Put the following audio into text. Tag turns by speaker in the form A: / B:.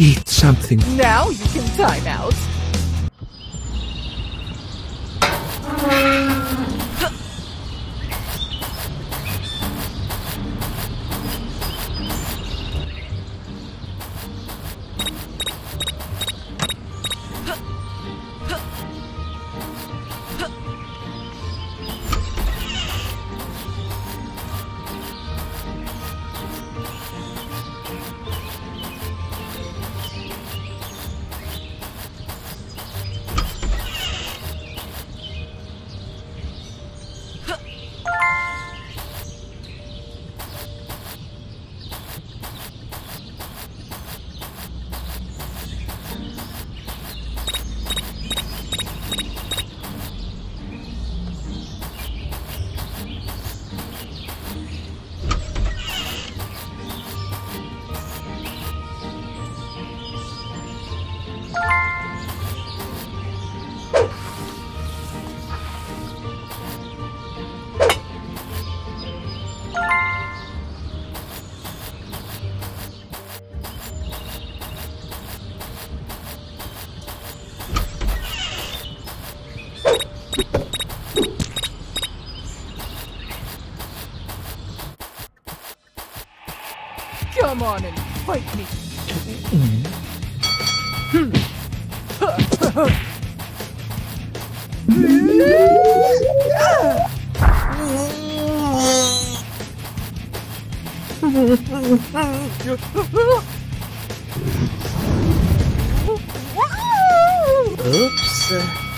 A: eat something.
B: Now you can time out. Come on and fight me.
A: Oops.